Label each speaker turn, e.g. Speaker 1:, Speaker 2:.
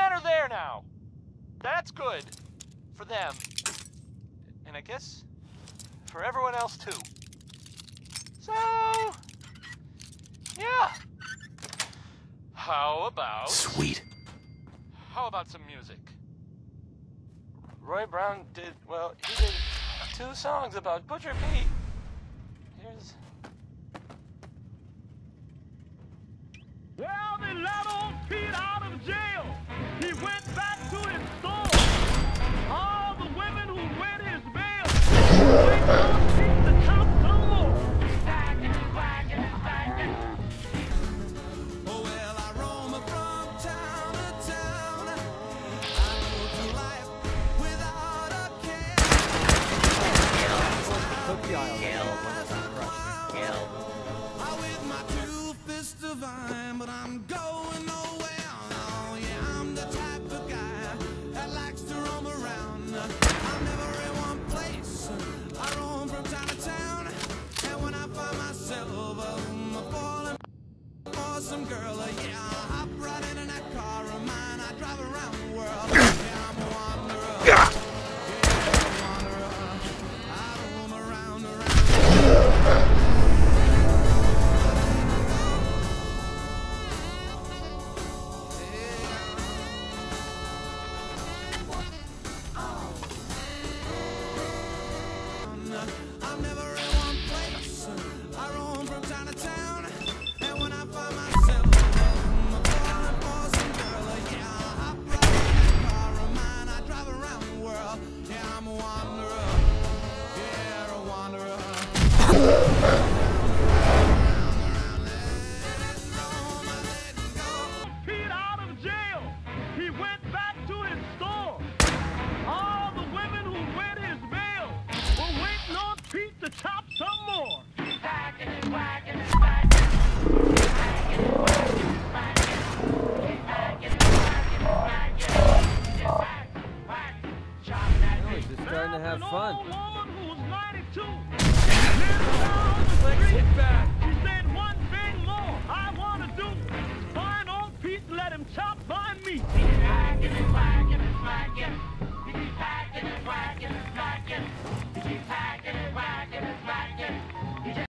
Speaker 1: men are there now. That's good for them. And I guess for everyone else too. So, yeah. How about...
Speaker 2: Sweet.
Speaker 1: How about some music? Roy Brown did, well, he did two songs about Butcher Pete. Here's...
Speaker 3: Yeah! some girl
Speaker 4: Just starting to have fun.
Speaker 5: Back. She said one thing more. I want to do. Find old Pete and let him chop